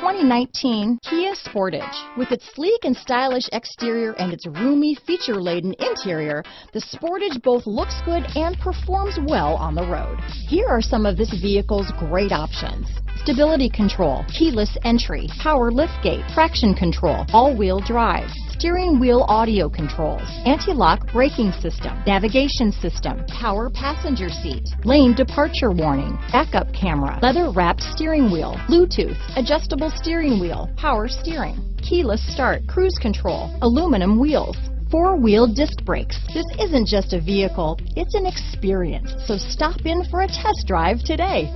2019 Kia Sportage. With its sleek and stylish exterior and its roomy, feature-laden interior, the Sportage both looks good and performs well on the road. Here are some of this vehicle's great options. Stability control, keyless entry, power liftgate, traction control, all-wheel drive, steering wheel audio controls, anti-lock braking system, navigation system, power passenger seat, lane departure warning, backup camera, leather wrapped steering wheel, Bluetooth, adjustable steering wheel, power steering, keyless start, cruise control, aluminum wheels, four-wheel disc brakes. This isn't just a vehicle, it's an experience. So stop in for a test drive today.